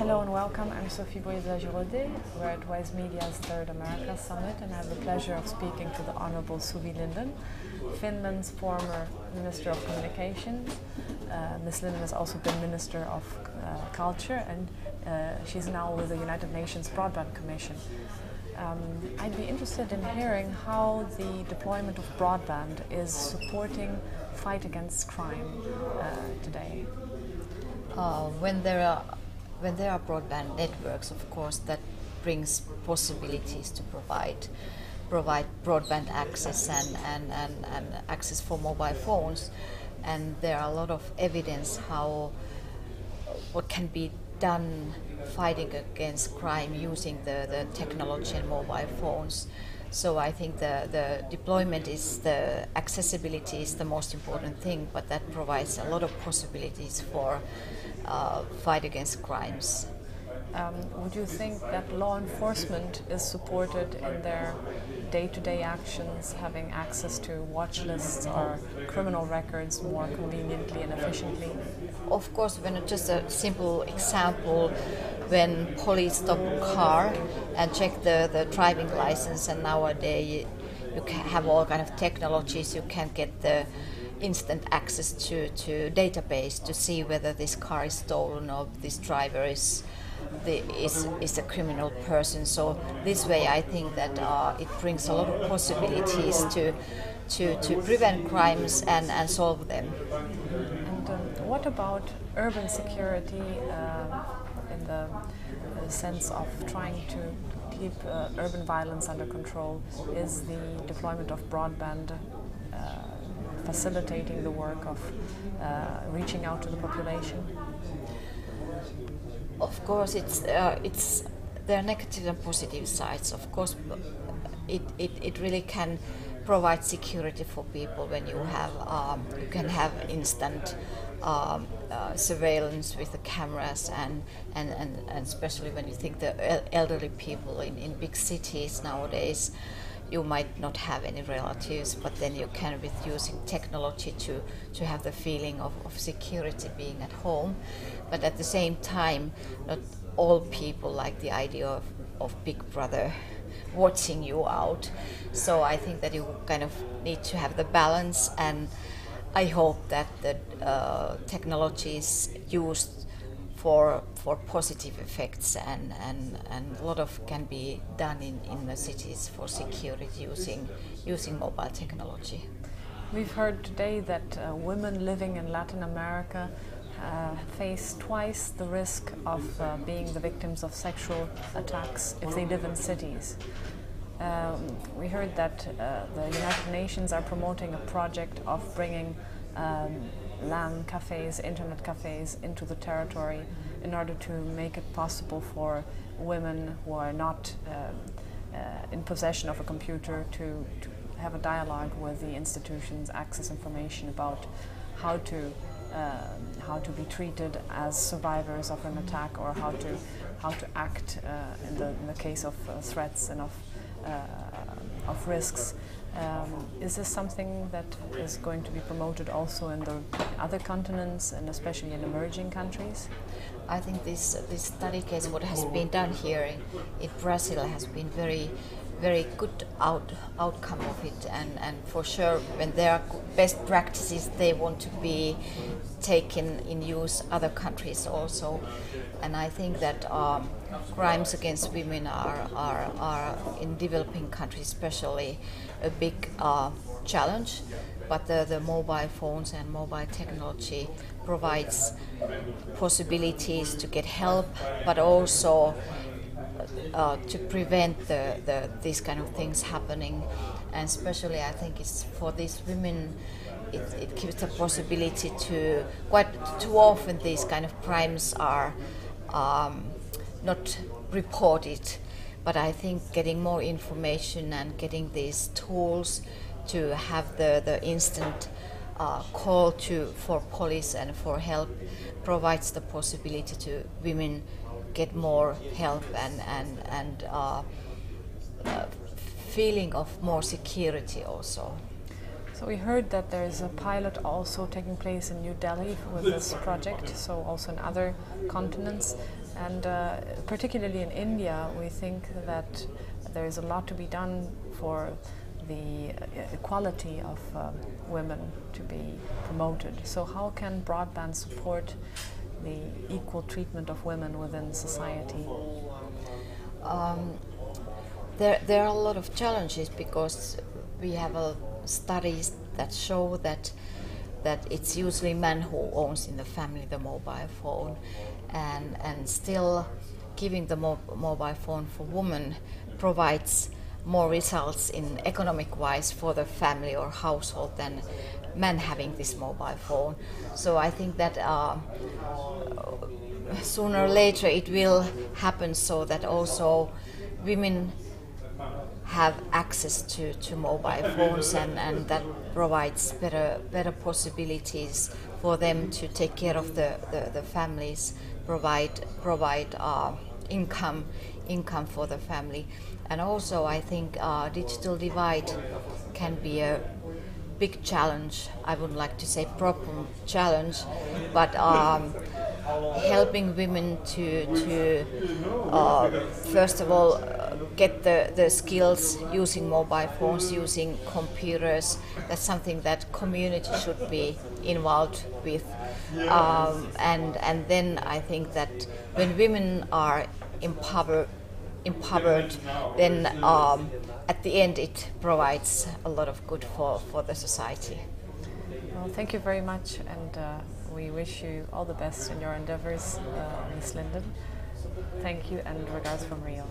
Hello and welcome. I'm Sophie Boisa-Giraudet. We're at Wise Media's Third America Summit, and I have the pleasure of speaking to the Honorable Suvi Lindén, Finland's former Minister of Communications. Uh, Ms. Lindén has also been Minister of uh, Culture, and uh, she's now with the United Nations Broadband Commission. Um, I'd be interested in hearing how the deployment of broadband is supporting fight against crime uh, today. Uh, when there are when there are broadband networks, of course, that brings possibilities to provide provide broadband access and, and, and, and access for mobile phones. And there are a lot of evidence how what can be done fighting against crime using the, the technology and mobile phones. So I think the, the deployment is the accessibility is the most important thing, but that provides a lot of possibilities for uh, fight against crimes. Um, would you think that law enforcement is supported in their day-to-day actions, having access to watch lists or criminal records more conveniently and efficiently? Of course, when just a simple example, when police stop a car and check the, the driving license, and nowadays you can have all kind of technologies, you can get the instant access to, to database to see whether this car is stolen or this driver is the, is, is a criminal person. So this way, I think that uh, it brings a lot of possibilities to to, to prevent crimes and, and solve them. And um, what about urban security uh, the sense of trying to keep uh, urban violence under control? Is the deployment of broadband uh, facilitating the work of uh, reaching out to the population? Of course, it's uh, it's there are negative and positive sides. Of course, it, it, it really can provide security for people when you have um, you can have instant um, uh, surveillance with the cameras and, and, and, and especially when you think the elderly people in, in big cities nowadays you might not have any relatives, but then you can, with using technology, to, to have the feeling of, of security being at home. But at the same time, not all people like the idea of, of Big Brother watching you out. So I think that you kind of need to have the balance, and I hope that the uh, technology is used for for positive effects and, and, and a lot of can be done in, in the cities for security using using mobile technology. We've heard today that uh, women living in Latin America uh, face twice the risk of uh, being the victims of sexual attacks if they live in cities. Um, we heard that uh, the United Nations are promoting a project of bringing um, LAN cafes, internet cafes into the territory in order to make it possible for women who are not uh, uh, in possession of a computer to, to have a dialogue with the institutions, access information about how to how to be treated as survivors of an attack or how to how to act uh, in the in the case of uh, threats and of uh, of risks. Um, is this something that is going to be promoted also in the other continents and especially in emerging countries? I think this this study case, what has been done here in, in Brazil, has been very very good out, outcome of it. And, and for sure when there are best practices they want to be taken in use other countries also. And I think that um, crimes against women are, are, are in developing countries especially a big uh, challenge. But the, the mobile phones and mobile technology provides possibilities to get help but also uh, to prevent the, the, these kind of things happening. And especially, I think it's for these women, it, it gives the possibility to quite too often these kind of crimes are um, not reported. But I think getting more information and getting these tools to have the, the instant uh, call to for police and for help provides the possibility to women get more help and and and uh, uh, feeling of more security also. So we heard that there is a pilot also taking place in New Delhi with this project, so also in other continents. And uh, particularly in India, we think that there is a lot to be done for the equality of um, women to be promoted. So, how can broadband support the equal treatment of women within society? Um, there, there are a lot of challenges because we have studies that show that that it's usually men who owns in the family the mobile phone, and and still giving the mo- mobile phone for women provides more results in economic wise for the family or household than men having this mobile phone. So I think that uh, sooner or later it will happen so that also women have access to, to mobile phones and, and that provides better better possibilities for them to take care of the, the, the families, provide provide uh, income income for the family. And also I think uh, digital divide can be a big challenge. I wouldn't like to say problem challenge, but um, helping women to to uh, first of all uh, get the, the skills using mobile phones, using computers. That's something that community should be involved with. Um, and and then I think that when women are empowered empowered, then um, at the end it provides a lot of good for, for the society. Well, thank you very much, and uh, we wish you all the best in your endeavors, uh, Ms. Lindén. Thank you, and regards from Rio.